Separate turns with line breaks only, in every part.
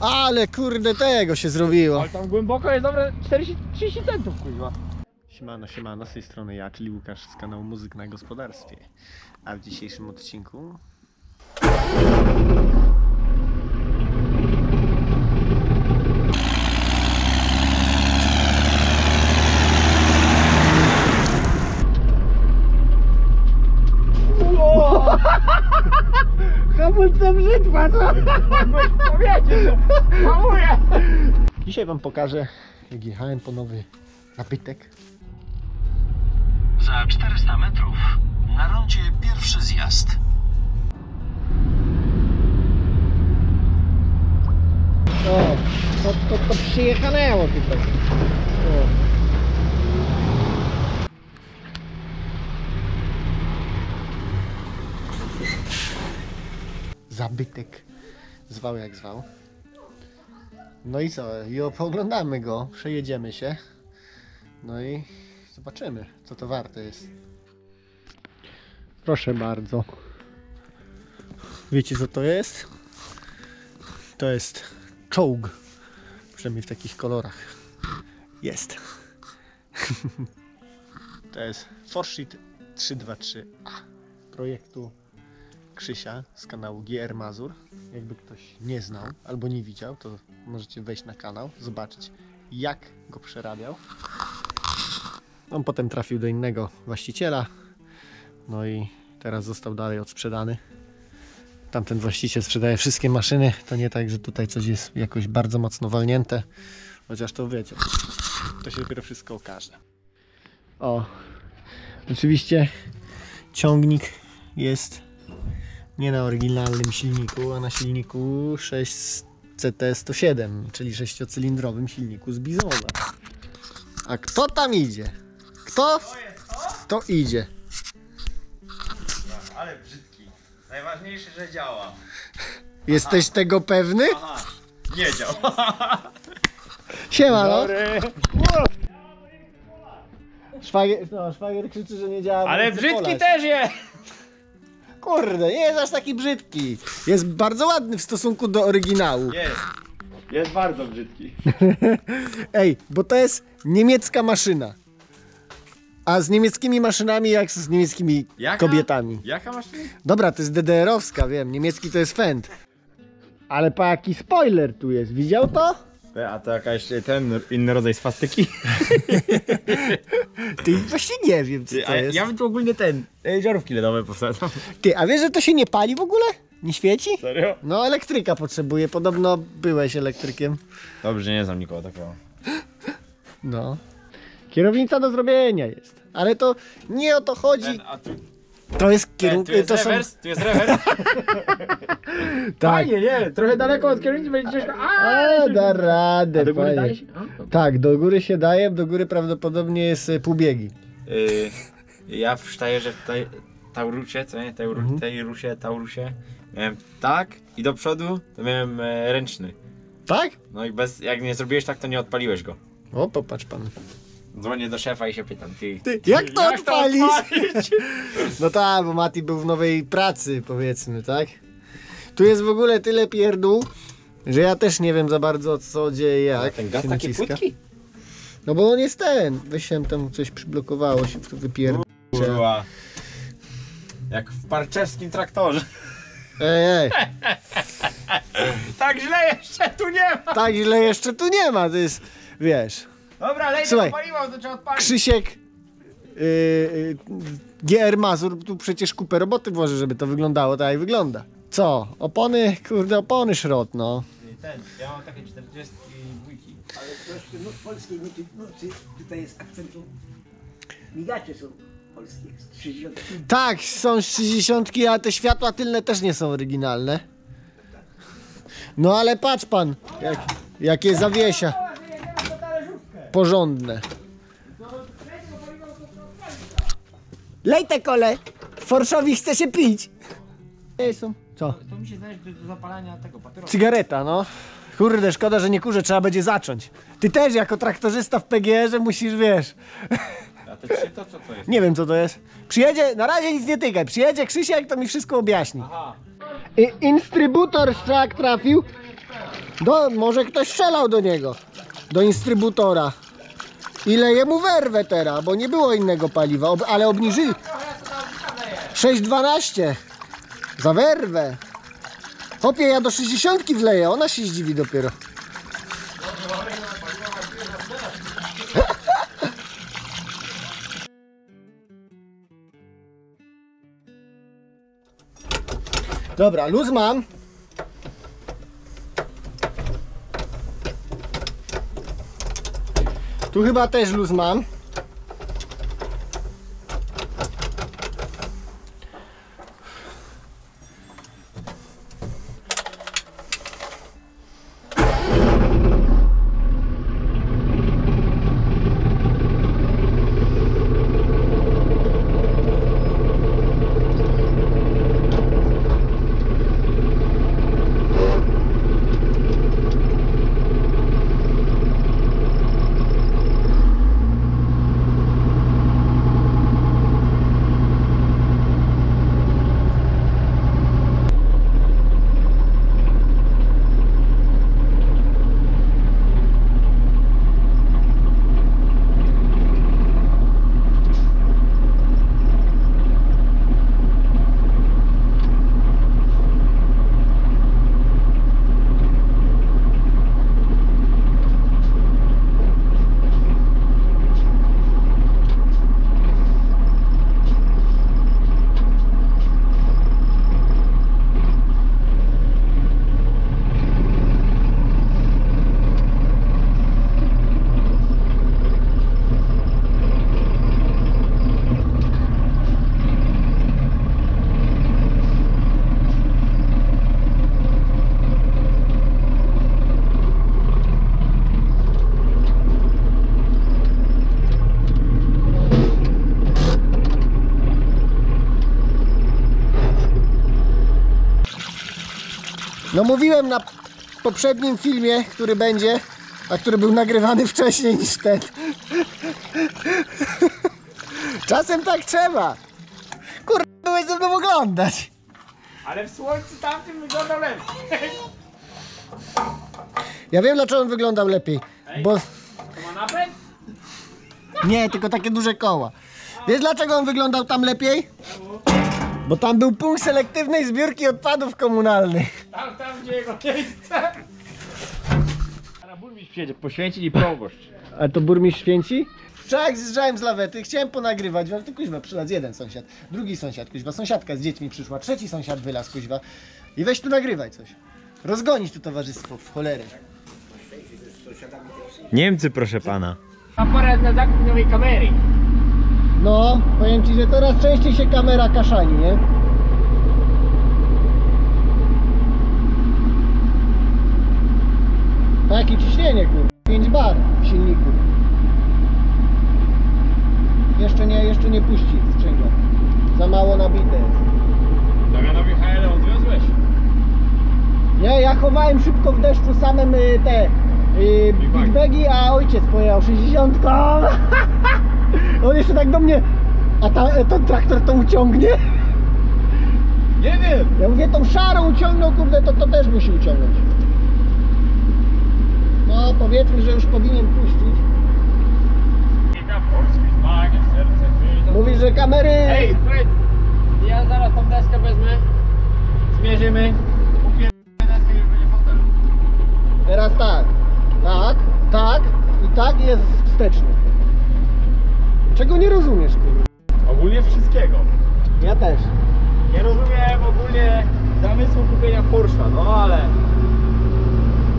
Ale kurde tego się zrobiło.
Ale tam głęboko jest dobre 40, 30 centów, kurwa.
Siemano, siemano, z tej strony ja, czyli Łukasz z kanału Muzyk na Gospodarstwie. A w dzisiejszym odcinku... Hamulce brzytwa, co?
Powiecie, że hamuję.
Dzisiaj wam pokażę, jak jechałem po nowy nabytek.
Za 400 metrów na rondzie pierwszy zjazd.
O, to, to, to przyjechanęło tutaj. O. Zabytek. Zwał jak zwał. No i co? I opoglądamy go, przejedziemy się. No i zobaczymy, co to warte jest. Proszę bardzo. Wiecie co to jest? To jest czołg. Przynajmniej w takich kolorach. Jest. to jest Forsheet 323A projektu Krzysia z kanału GR Mazur. Jakby ktoś nie znał albo nie widział, to możecie wejść na kanał, zobaczyć jak go przerabiał. On potem trafił do innego właściciela. No i teraz został dalej odsprzedany tamten właściciel sprzedaje wszystkie maszyny. To nie tak, że tutaj coś jest jakoś bardzo mocno walnięte. Chociaż to wiecie, to się dopiero wszystko okaże. O, oczywiście ciągnik jest nie na oryginalnym silniku, a na silniku 6CT107, czyli sześciocylindrowym silniku z Bizona. A kto tam idzie? Kto? Kto idzie?
Ale brzydki. Najważniejsze, że działa.
Jesteś tego pewny?
Aha, nie działa.
Siema, no. Szwagier, no, szwagier krzyczy, że nie działa.
Ale brzydki
polać.
też jest.
Kurde, nie jest aż taki brzydki. Jest bardzo ładny w stosunku do oryginału.
Jest. Jest bardzo brzydki.
Ej, bo to jest niemiecka maszyna. A z niemieckimi maszynami jak z niemieckimi
Jaka?
kobietami.
Jaka maszyna?
Dobra, to jest DDR-owska, wiem. Niemiecki to jest Fend. Ale pa jaki spoiler tu jest. Widział to?
A to jakaś ten inny rodzaj swastyki?
Ty właśnie nie wiem co to jest.
Ja bym tu ogólnie ten, e, żarówki LEDowe powsadzał.
Ty, a wiesz, że to się nie pali w ogóle? Nie świeci?
Serio?
No elektryka potrzebuje. Podobno byłeś elektrykiem.
Dobrze, nie znam nikogo takiego.
No. Kierownica do zrobienia jest. Ale to nie o to chodzi.
a tu,
To jest
ten, tu jest
To są.
rewers, tu jest rewers.
Tak.
Fajnie, nie? Trochę daleko od kierownicy będzie ciężko.
A, da radę,
A do góry daje się? A, dobra.
Tak, do góry się daje, do góry prawdopodobnie jest y, pół biegi.
Y, ja w Sztajerze w tej Taurusie, co nie? Tauru,
Mhm.
tej Rusie, Taurusie miałem tak i do przodu to miałem e, ręczny.
Tak?
No i bez, jak nie zrobiłeś tak, to nie odpaliłeś go.
O, popatrz pan.
Dzwonię do szefa i się pytam, ty,
Ty, jak to odpalić?
odpalić?
No tak, bo Mati był w nowej pracy, powiedzmy, tak? Tu jest w ogóle tyle pierdół, że ja też nie wiem za bardzo co dzieje jak.
Ten gaz
się
taki
naciska.
płytki?
No bo on jest ten. Weź się tam coś przyblokowało się, wypierd...
Kurwa. Jak w parczewskim traktorze.
Ej, ej,
Tak źle jeszcze tu nie ma.
tak źle jeszcze tu nie ma, to jest, wiesz,
Dobra, lej
Słuchaj.
to paliwo, to trzeba odpalić.
Krzysiek yy, yy, GR Mazur tu przecież kupę roboty włoży, żeby to wyglądało tak jak wygląda. Co? Opony, kurde, opony szrot, no.
Ten, ja mam takie 40 dwójki.
Ale troszkę no, polskiej nuty, nuty, tutaj jest akcentu. Migacze są polskie, z 60.
Tak, są z 60, a te światła tylne też nie są oryginalne. No ale patrz pan, jak, jakie zawiesia. Porządne. Lej te kole, Forszowi chce się pić. Ej, są. Co?
To mi się znaleźć do, do zapalania tego papierosa.
Cygareta, no. Kurde, szkoda, że nie kurzę, trzeba będzie zacząć. Ty też jako traktorzysta w PGR-ze musisz, wiesz...
A te trzy to co to jest?
Nie wiem co to jest. Przyjedzie, na razie nic nie tykaj. Przyjedzie Krzysiek, to mi wszystko objaśni.
Aha.
I, instrybutor szak trafił. Do, może ktoś strzelał do niego, do instrybutora. I leje mu werwę teraz, bo nie było innego paliwa, ob, ale obniżyli. 6,12 za werwę. Hopie, ja do 60 wleję, ona się zdziwi dopiero. Dobra, luz mam. Tu chyba też luz mam. No mówiłem na poprzednim filmie, który będzie, a który był nagrywany wcześniej niż ten. Czasem tak trzeba. Kurde, byłeś ze mną oglądać.
Ale w słońcu tamtym wyglądał lepiej.
Ja wiem dlaczego on wyglądał lepiej. Bo
To ma napęd?
nie, tylko takie duże koła. Wiesz dlaczego on wyglądał tam lepiej? Bo tam był punkt selektywnej zbiórki odpadów komunalnych.
Tam, tam gdzie jego miejsce. Teraz burmistrz przyjedzie poświęcić i proboszcz.
A to burmistrz święci? Wczoraj zjeżdżałem z lawety, chciałem ponagrywać, ale to kuźwa przylazł jeden sąsiad, drugi sąsiad, kuźwa, sąsiadka z dziećmi przyszła, trzeci sąsiad wylazł, kuźwa. I weź tu nagrywaj coś. Rozgonić tu towarzystwo, w cholerę.
Niemcy, proszę pana. Aparat na zakup nowej kamery.
No, powiem ci, że coraz częściej się kamera kaszani, nie? A jakie ciśnienie, kur... 5 bar w silniku. Jeszcze nie, jeszcze nie puści. Za mało nabite jest.
Damianowi HL odwiozłeś?
Nie, ja chowałem szybko w deszczu samym y, te y,
Big
big bagi, a ojciec pojechał 60. On jeszcze tak do mnie, a ta, ten traktor to uciągnie?
Nie wiem.
Ja mówię, tą szarą uciągnął, kurde, to to też musi uciągnąć. No, powiedzmy, że już powinien puścić.
Na polski zmagę, serce wyjdą.
Mówi, że kamery...
Ej, powiedz, ja zaraz tą deskę wezmę, zmierzymy, kupię deskę i już będzie fotel.
Teraz tak, tak, tak i tak jest wsteczny. Czego nie rozumiesz, kurde?
Ogólnie wszystkiego.
Ja też.
Nie rozumiem ogólnie zamysłu kupienia Porsche, no ale...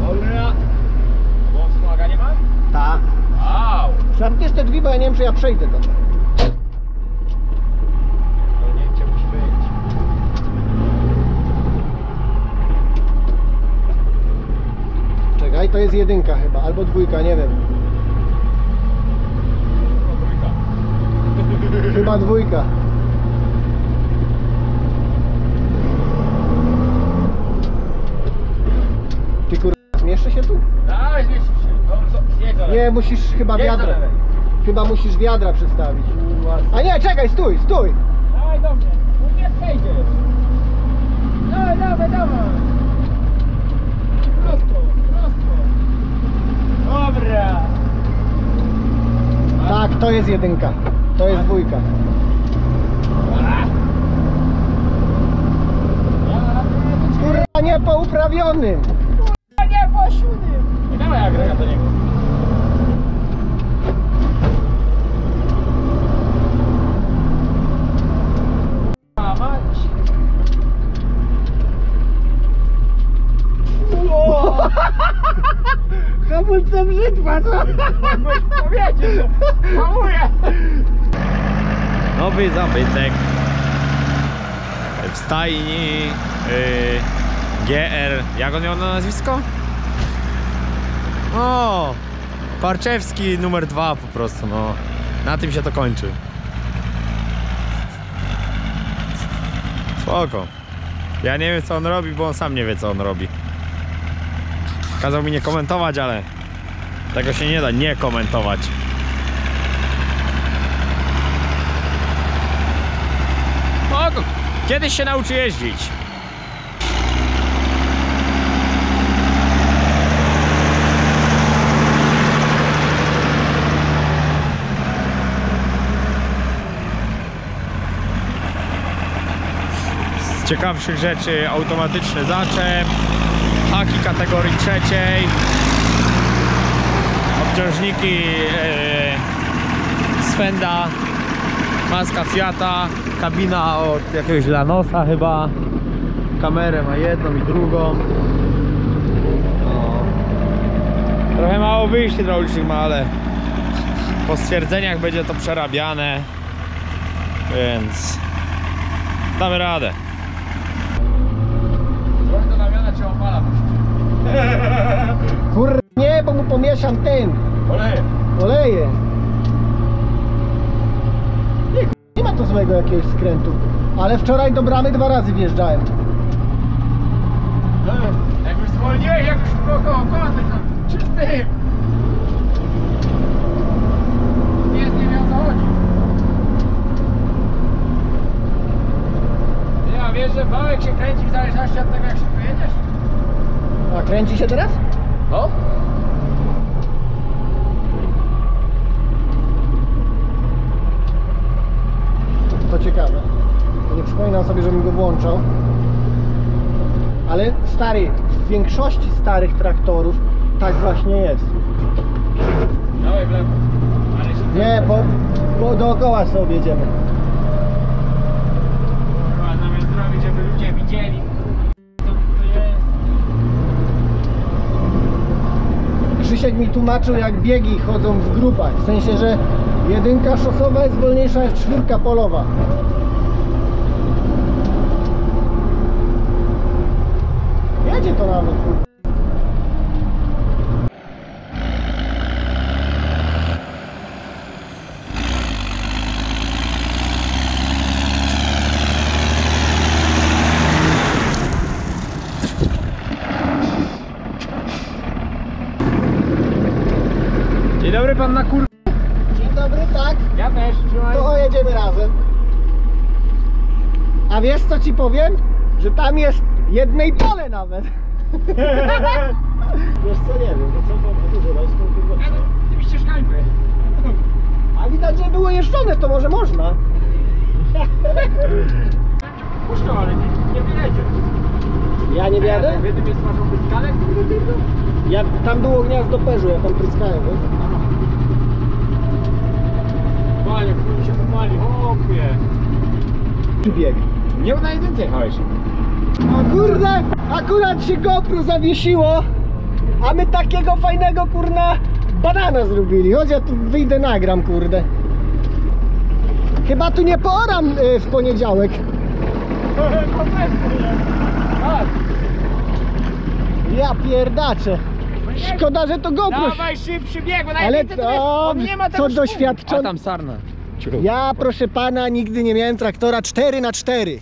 Dobra. Bo wspomaganie mam?
Tak.
Wow.
Zamkniesz te drzwi, bo ja nie wiem, czy ja przejdę tam.
To nie gdzie musi być.
Czekaj, to jest jedynka chyba, albo dwójka, nie wiem. Chyba dwójka. Ty kurwa, zmieszczę się tu?
Tak, zmieści się. No. Nie,
musisz chyba wiadra. Chyba musisz wiadra przestawić. A nie, czekaj, stój, stój!
Dawaj do mnie. Tu nie przejdziesz. Dawaj, dawaj, dawaj. Prosto, prosto. Dobra.
Tak, to jest jedynka. To jest dwójka. Kurwa nie po uprawionym.
Nie po siódmym! Nie dawaj agregat do niego.
Hamulce brzytwa, co?
Powiedzieć, hamuję!
Nowy zabytek w stajni yy, GR. Jak on miał na nazwisko? O! Parczewski numer dwa po prostu, no. Na tym się to kończy. Spoko. Ja nie wiem co on robi, bo on sam nie wie co on robi. Kazał mi nie komentować, ale tego się nie da nie komentować. Spoko. Kiedyś się nauczy jeździć. Z ciekawszych rzeczy automatyczny zaczep, haki kategorii trzeciej, obciążniki e, z Fenda, maska Fiata, kabina od jakiegoś Lanosa chyba, kamerę ma jedną i drugą. No. Trochę mało wyjść hydraulicznych ma, ale po stwierdzeniach będzie to przerabiane, więc damy radę.
Dzwoń do Damiana, czy opala.
Kurwa nie, bo mu pomieszam ten.
Oleje.
Oleje. Nie, to złego jakiegoś skrętu. Ale wczoraj do bramy dwa razy wjeżdżałem.
Jak już zwolniłeś, jak już koło koła, to tam czysty. Pies nie wie o co chodzi. Ja wiesz, że wałek się kręci w zależności od tego jak szybko jedziesz?
A kręci się teraz?
No.
Ciekawe. Nie przypominam sobie, żebym go włączał. Ale stary, w większości starych traktorów tak właśnie jest.
Dawaj w lewo. Ale się
Nie, po, po dookoła sobie jedziemy.
Kurwa, zamiast zrobić, żeby ludzie widzieli, co to jest.
Krzysiek mi tłumaczył, jak biegi chodzą w grupach. W sensie, że jedynka szosowa jest wolniejsza niż czwórka polowa. Jedzie to nawet.
Dzień dobry pan na kur...
Dobry, tak?
Ja też, trzymaj.
To jedziemy razem. A wiesz co ci powiem? Że tam jest jednej pole nawet. wiesz co, nie wiem, to co to dużo rosną,
tymi ścieżkami pojechałem.
A widać, że było jeżdżone, to może można.
Puszczą, ale nie, nie wyjedzie.
Ja nie wiadę?
W jednym jest.
Ja, tam było gniazdo perzu, ja tam pryskałem, wiesz?
Panie, który się popali, hopie.
Bieg.
Nie na jedynce jechałeś.
O kurde, akurat się GoPro zawiesiło, a my takiego fajnego kurna banana zrobili. Chodź, ja tu wyjdę nagram, kurde. Chyba tu nie poram y, w poniedziałek.
Tak.
Ja pierdaczę. Szkoda, że to GoPro.
Dawaj szybszy bieg, bo na
Ale
jedynce to on nie ma
co
tego
doświadczony.
A tam sarna.
Ja, proszę pana, nigdy nie miałem traktora 4 na 4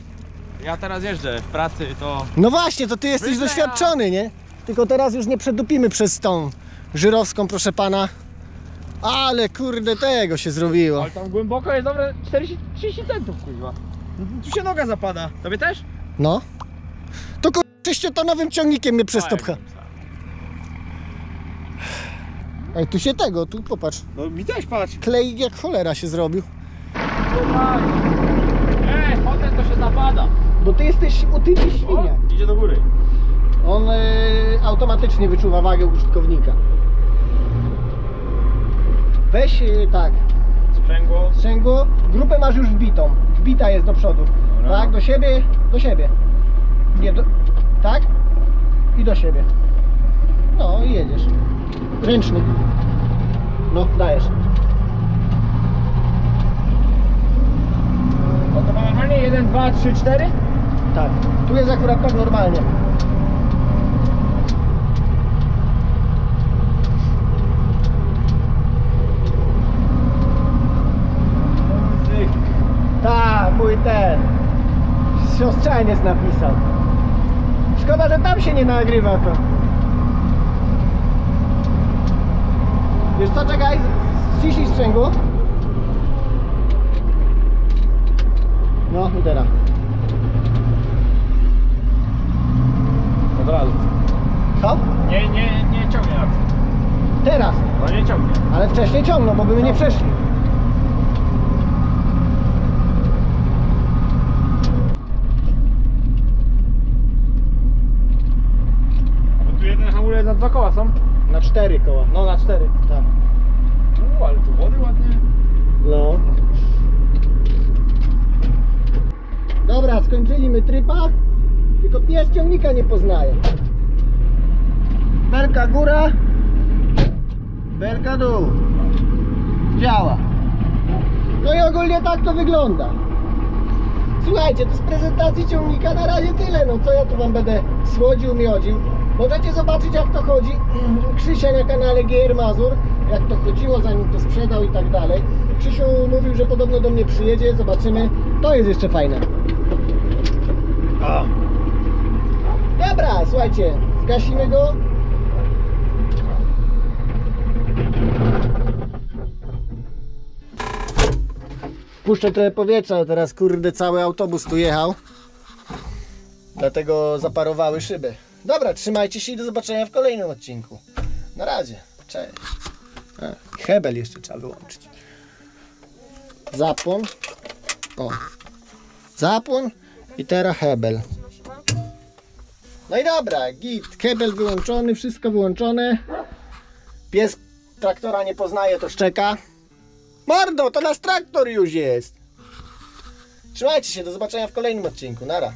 Ja teraz jeżdżę w pracy, to
No właśnie, to ty jesteś doświadczony, nie? Tylko teraz już nie przedupimy przez tą żyrowską, proszę pana. Ale kurde, tego się zrobiło.
Ale tam głęboko jest dobre 40, 30 centów, kurwa.
tu się noga zapada. Tobie też?
No. To kurde, sześciotonowym ciągnikiem mnie przez to pcha. Ej, tu się tego, tu popatrz.
No mi też patrz.
Klej jak cholera się zrobił.
Ej, potem to się zapada.
Bo ty jesteś u tymi
O, idzie do góry.
On y, automatycznie wyczuwa wagę użytkownika. Weź y, tak,
Sprzęgło.
sprzęgło, grupę masz już wbitą. Wbita jest do przodu.
Dobra.
Tak, do siebie, do siebie. Nie, do, tak i do siebie. No i jedziesz. Ręczny. No, dajesz.
No to ma normalnie 1, 2, 3, 4?
Tak. Tu jest akurat tak normalnie. Tak, mój ten. Siostrzaniec napisał. Szkoda, że tam się nie nagrywa to. Wiesz co, czekaj, ściśnij sprzęgło. No i teraz.
Od razu.
Co?
Nie, nie, nie ciągnie akcji.
Teraz.
No nie ciągnie.
Ale wcześniej ciągną, bo by my nie przeszli.
Bo tu jeden hamulec na dwa koła są.
Na cztery koła.
No na cztery.
Tak.
U, ale tu wody ładnie.
No. Dobra, skończyliśmy trypa. Tylko pies ciągnika nie poznaje. Belka góra. Belka dół. Działa. No i ogólnie tak to wygląda. Słuchajcie, to z prezentacji ciągnika na razie tyle. No co ja tu wam będę słodził, miodził. Możecie zobaczyć jak to chodzi. Krzysia na kanale GR Mazur. Jak to chodziło, zanim to sprzedał i tak dalej. Krzysiu mówił, że podobno do mnie przyjedzie. Zobaczymy. To jest jeszcze fajne. Dobra, słuchajcie. Zgasimy go. Puszczę trochę powietrza, teraz kurde cały autobus tu jechał. Dlatego zaparowały szyby. Dobra, trzymajcie się i do zobaczenia w kolejnym odcinku. Na razie. Cześć. A, hebel jeszcze trzeba wyłączyć. Zapłon. O. Zapłon i teraz hebel. No i dobra, git. Hebel wyłączony, wszystko wyłączone. Pies traktora nie poznaje, to szczeka. Mordo, to nasz traktor już jest. Trzymajcie się, do zobaczenia w kolejnym odcinku. Nara.